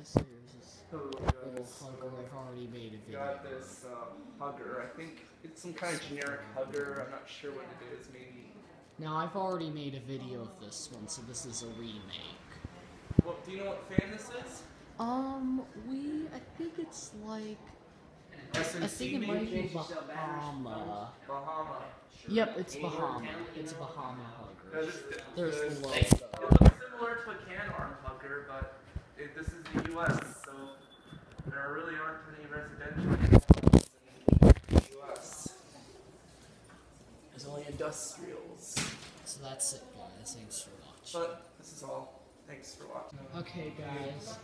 guys. Here's this Hello little guys. hugger. I've already made a video. Got this uh, hugger. I think it's some kind of generic hugger. I'm not sure what it is. Maybe. Now I've already made a video of this one, so this is a remake. Well, do you know what fan this is? Um, we I think it's like I think it might be Bahama. Bahama. Yep, it's Bahama. It's a Bahama hugger. this- There's this- the logo. It looks similar to a Canarm hugger, but it, this is the U.S., so there really aren't any residential animals in the U.S. There's only industrials. So that's it, guys. Thanks for watching. But this is all. Thanks for watching. Okay, guys.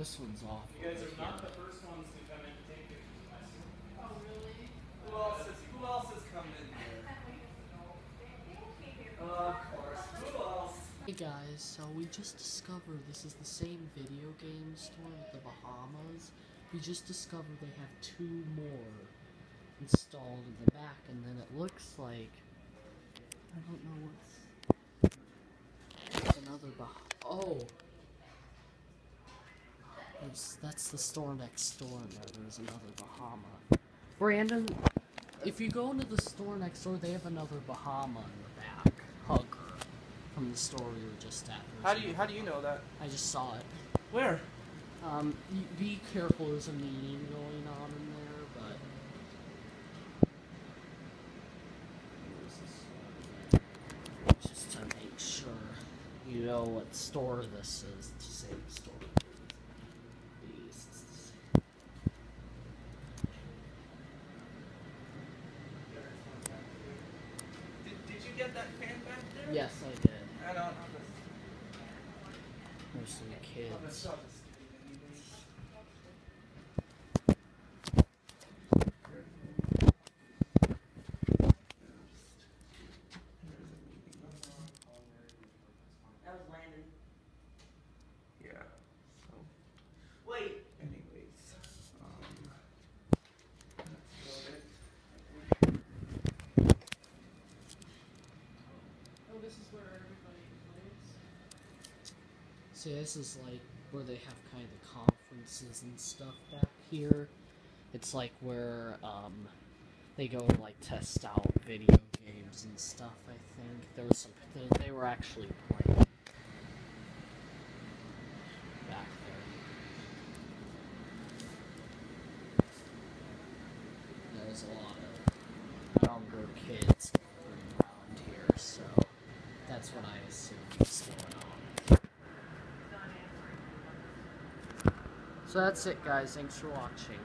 This one's off. You guys are not the first ones to come in and take pictures of my students. Who else is Who else has come in here? Uh, of course. Who else? Hey guys, so we just discovered this is the same video game store at the Bahamas. We just discovered they have two more installed in the back, and then it looks like I don't know what's another bah. Oh, that's the store next door, and there there's another Bahama. Brandon, if you go into the store next door, they have another Bahama in the back. Hugger from the store we were just at. How do you How do you know that? I just saw it. Where? Um, be careful. There's a meeting going on in there, but. Just to make sure you know what store this is. The same store. The same. Did, did you get that fan back there? Yes, I did. I don't. There's some kids. That was Landon. Yeah. So, Wait. anyways, um, that's about it. Oh, this is where everybody plays. See, this is like where they have kind of conferences and stuff back here. It's like where um, they go and like test out video games and stuff. I think there was some. They, were actually playing. There's a lot of younger kids around here, so that's what I assume is going on. So that's it, guys. Thanks for watching.